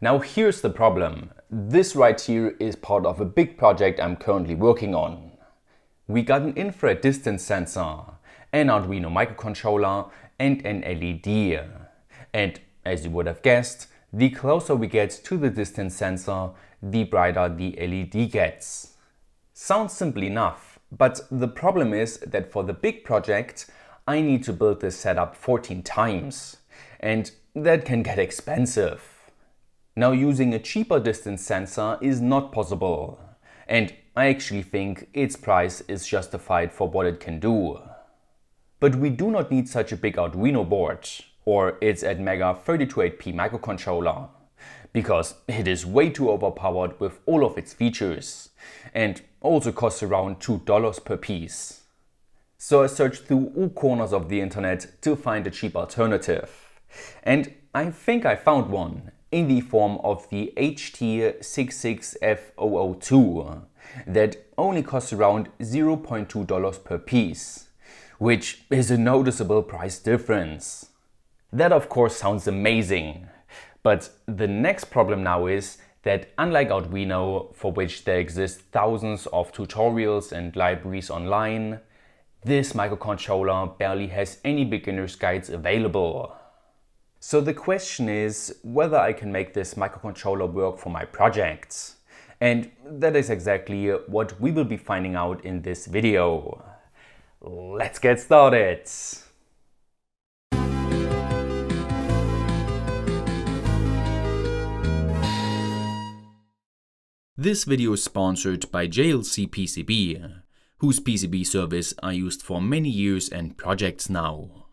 Now here's the problem. This right here is part of a big project I'm currently working on. We got an infrared distance sensor, an Arduino microcontroller and an LED. And as you would have guessed, the closer we get to the distance sensor, the brighter the LED gets. Sounds simple enough, but the problem is that for the big project, I need to build this setup 14 times. And that can get expensive. Now using a cheaper distance sensor is not possible. And I actually think its price is justified for what it can do. But we do not need such a big Arduino board or its Atmega 328P microcontroller because it is way too overpowered with all of its features and also costs around $2 per piece. So I searched through all corners of the internet to find a cheap alternative. And I think I found one in the form of the HT66F002 that only costs around $0.2 per piece, which is a noticeable price difference. That of course sounds amazing, but the next problem now is that unlike Arduino, for which there exist thousands of tutorials and libraries online, this microcontroller barely has any beginner's guides available. So the question is whether I can make this microcontroller work for my projects. And that is exactly what we will be finding out in this video. Let's get started! This video is sponsored by JLCPCB, whose PCB service I used for many years and projects now.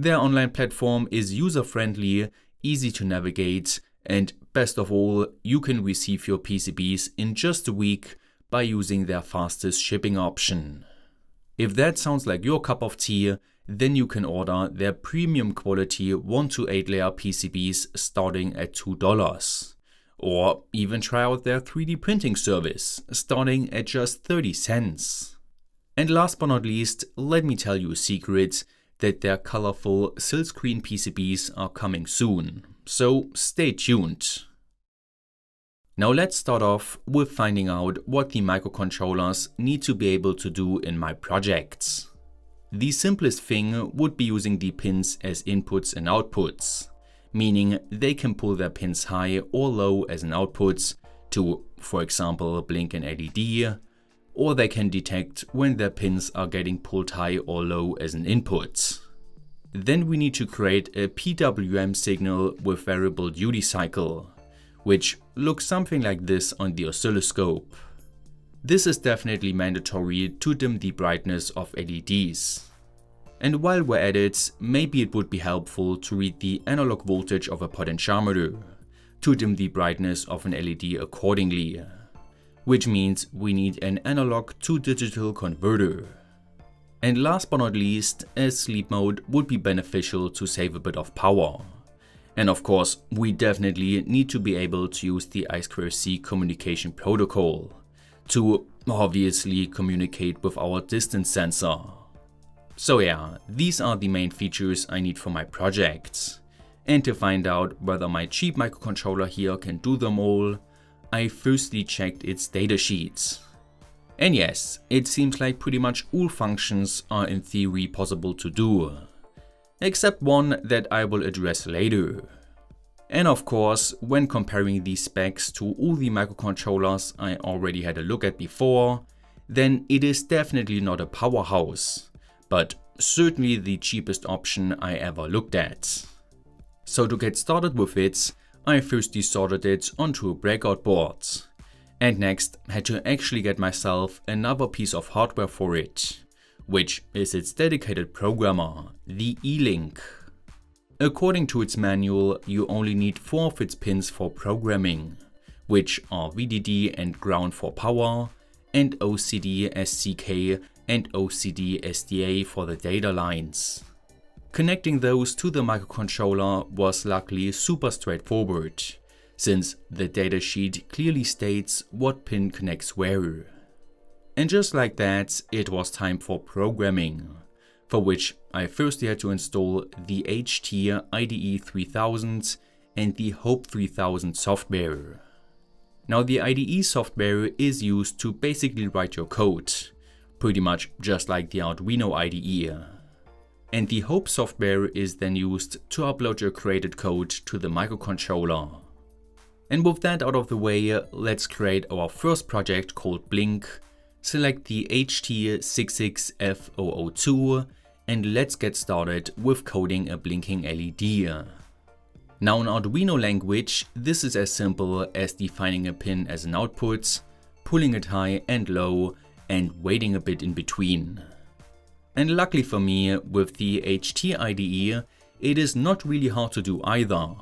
Their online platform is user-friendly, easy to navigate, and best of all, you can receive your PCBs in just a week by using their fastest shipping option. If that sounds like your cup of tea, then you can order their premium quality 1 to 8 layer PCBs starting at $2. Or even try out their 3D printing service, starting at just 30 cents. And last but not least, let me tell you a secret that their colorful silkscreen PCBs are coming soon, so stay tuned. Now let's start off with finding out what the microcontrollers need to be able to do in my projects. The simplest thing would be using the pins as inputs and outputs, meaning they can pull their pins high or low as an output to, for example, blink an LED, or they can detect when their pins are getting pulled high or low as an input. Then we need to create a PWM signal with variable duty cycle, which looks something like this on the oscilloscope. This is definitely mandatory to dim the brightness of LEDs. And while we're at it, maybe it would be helpful to read the analog voltage of a potentiometer to dim the brightness of an LED accordingly which means we need an analog to digital converter. And last but not least, a sleep mode would be beneficial to save a bit of power. And of course, we definitely need to be able to use the I2C communication protocol to obviously communicate with our distance sensor. So yeah, these are the main features I need for my projects. And to find out whether my cheap microcontroller here can do them all, I firstly checked its datasheets. And yes, it seems like pretty much all functions are in theory possible to do, except one that I will address later. And of course, when comparing these specs to all the microcontrollers I already had a look at before, then it is definitely not a powerhouse, but certainly the cheapest option I ever looked at. So to get started with it, I first desorted it onto a breakout board. And next had to actually get myself another piece of hardware for it, which is its dedicated programmer, the E-Link. According to its manual, you only need 4 of its pins for programming, which are VDD and ground for power, and OCD SCK and OCD SDA for the data lines. Connecting those to the microcontroller was luckily super straightforward, since the datasheet clearly states what pin connects where. And just like that, it was time for programming, for which I first had to install the HT IDE 3000 and the Hope 3000 software. Now the IDE software is used to basically write your code, pretty much just like the Arduino IDE. And the Hope software is then used to upload your created code to the microcontroller. And with that out of the way, let's create our first project called Blink, select the HT66F002 and let's get started with coding a blinking LED. Now in Arduino language, this is as simple as defining a pin as an output, pulling it high and low, and waiting a bit in between. And luckily for me, with the HT IDE, it is not really hard to do either.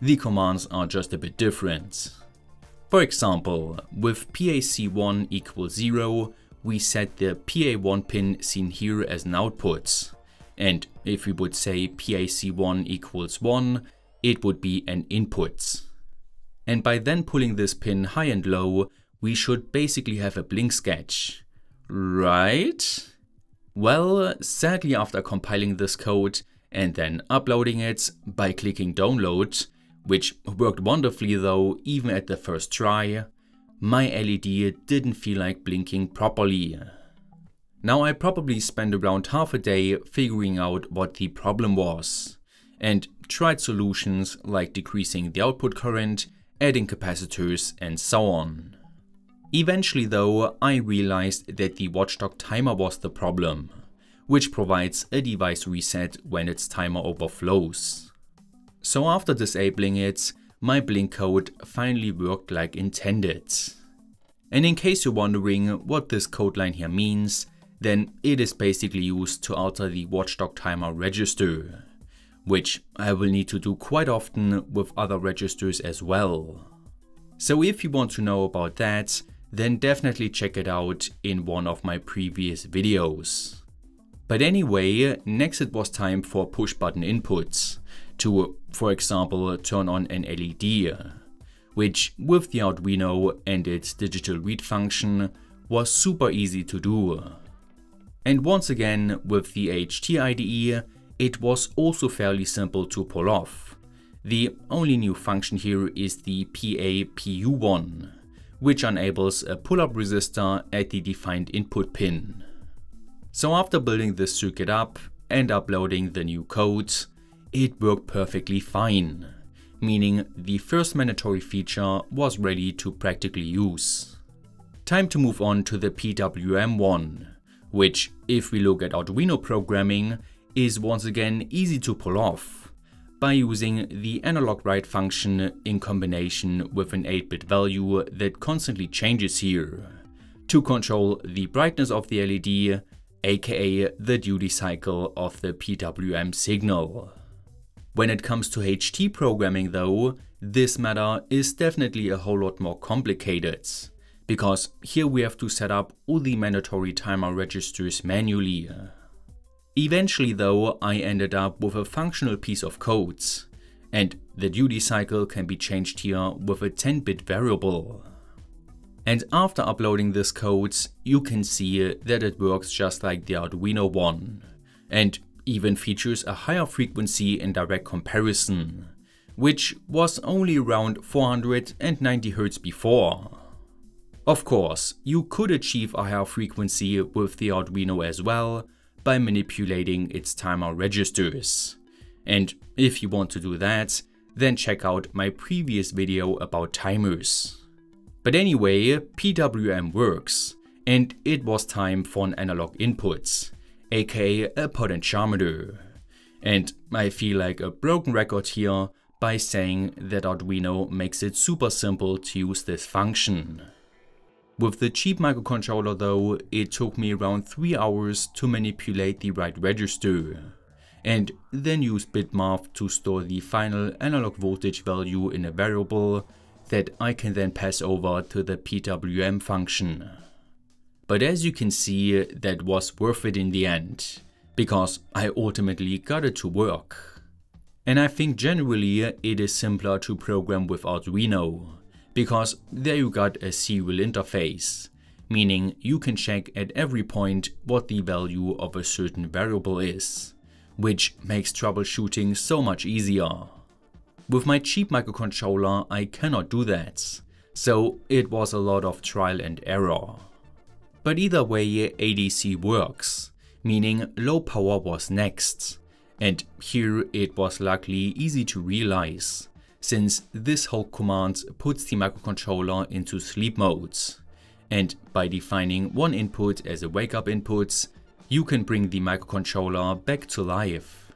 The commands are just a bit different. For example, with PAC1 equals 0, we set the PA1 pin seen here as an output. And if we would say PAC1 equals 1, it would be an input. And by then pulling this pin high and low, we should basically have a blink sketch. Right? Well, sadly after compiling this code and then uploading it by clicking download, which worked wonderfully though even at the first try, my LED didn't feel like blinking properly. Now I probably spent around half a day figuring out what the problem was and tried solutions like decreasing the output current, adding capacitors and so on. Eventually though, I realized that the watchdog timer was the problem, which provides a device reset when its timer overflows. So after disabling it, my Blink code finally worked like intended. And in case you're wondering what this code line here means, then it is basically used to alter the watchdog timer register which I will need to do quite often with other registers as well. So if you want to know about that, then definitely check it out in one of my previous videos. But anyway, next it was time for push button inputs to, for example, turn on an LED, which with the Arduino and its digital read function was super easy to do. And once again, with the HT IDE, it was also fairly simple to pull off. The only new function here is the PA-PU1, which enables a pull-up resistor at the defined input pin. So after building this circuit up and uploading the new code, it worked perfectly fine, meaning the first mandatory feature was ready to practically use. Time to move on to the PWM one, which, if we look at Arduino programming, is once again easy to pull off by using the analog write function in combination with an 8-bit value that constantly changes here to control the brightness of the LED, aka the duty cycle of the PWM signal. When it comes to HT programming though, this matter is definitely a whole lot more complicated, because here we have to set up all the mandatory timer registers manually. Eventually though, I ended up with a functional piece of codes, and the duty cycle can be changed here with a 10-bit variable. And after uploading this code, you can see that it works just like the Arduino one, and even features a higher frequency in direct comparison, which was only around 490 Hz before. Of course, you could achieve a higher frequency with the Arduino as well, by manipulating its timer registers. And if you want to do that, then check out my previous video about timers. But anyway, PWM works, and it was time for an analog input, aka a potentiometer. And I feel like a broken record here by saying that Arduino makes it super simple to use this function. With the cheap microcontroller though, it took me around 3 hours to manipulate the right register, and then use bitmath to store the final analog voltage value in a variable that I can then pass over to the PWM function. But as you can see, that was worth it in the end, because I ultimately got it to work. And I think generally it is simpler to program with Arduino, because there you got a serial interface, meaning you can check at every point what the value of a certain variable is, which makes troubleshooting so much easier. With my cheap microcontroller I cannot do that, so it was a lot of trial and error. But either way ADC works, meaning low power was next, and here it was luckily easy to realize, since this whole command puts the microcontroller into sleep modes. And by defining one input as a wake up input, you can bring the microcontroller back to life.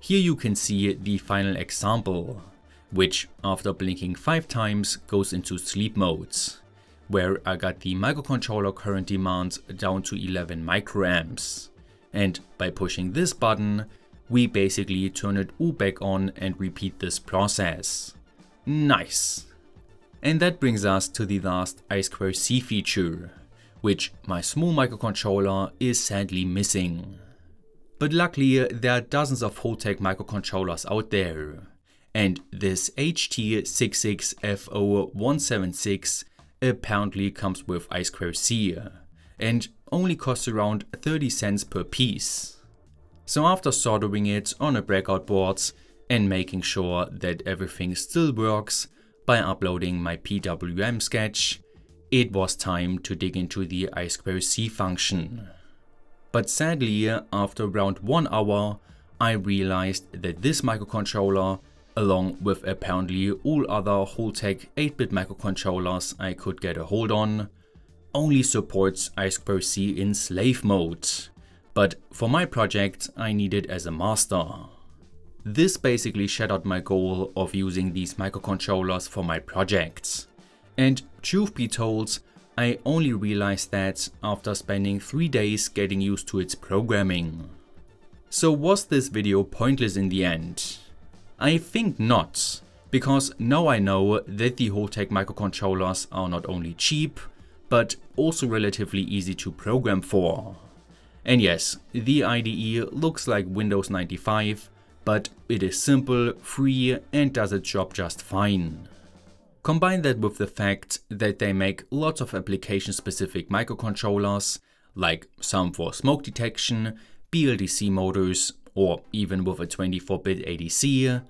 Here you can see the final example, which after blinking 5 times goes into sleep modes, where I got the microcontroller current demand down to 11 microamps. And by pushing this button, we basically turn it all back on and repeat this process. Nice! And that brings us to the last I2C feature, which my small microcontroller is sadly missing. But luckily there are dozens of Holtek microcontrollers out there, and this HT66F0176 apparently comes with I2C, and only costs around 30 cents per piece. So after soldering it on a breakout board and making sure that everything still works by uploading my PWM sketch, it was time to dig into the I2C function. But sadly, after around one hour, I realized that this microcontroller, along with apparently all other Holtek 8-bit microcontrollers I could get a hold on, only supports I2C in slave mode but for my project I need it as a master. This basically shattered my goal of using these microcontrollers for my projects. And truth be told, I only realized that after spending 3 days getting used to its programming. So was this video pointless in the end? I think not, because now I know that the Holtek microcontrollers are not only cheap, but also relatively easy to program for. And yes, the IDE looks like Windows 95, but it is simple, free and does its job just fine. Combine that with the fact that they make lots of application specific microcontrollers, like some for smoke detection, BLDC motors, or even with a 24-bit ADC,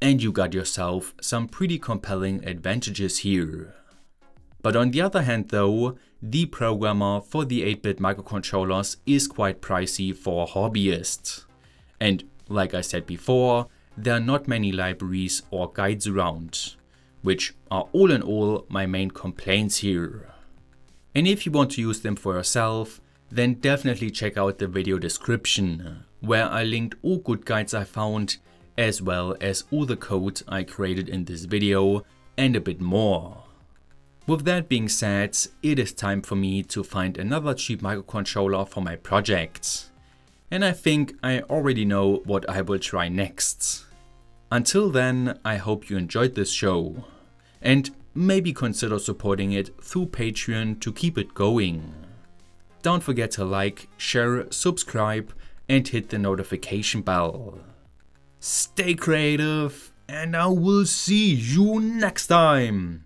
and you got yourself some pretty compelling advantages here. But on the other hand though, the programmer for the 8-bit microcontrollers is quite pricey for hobbyists. And like I said before, there are not many libraries or guides around, which are all in all my main complaints here. And if you want to use them for yourself, then definitely check out the video description, where I linked all good guides I found, as well as all the code I created in this video, and a bit more. With that being said, it is time for me to find another cheap microcontroller for my project. And I think I already know what I will try next. Until then, I hope you enjoyed this show. And maybe consider supporting it through Patreon to keep it going. Don't forget to like, share, subscribe and hit the notification bell. Stay creative and I will see you next time.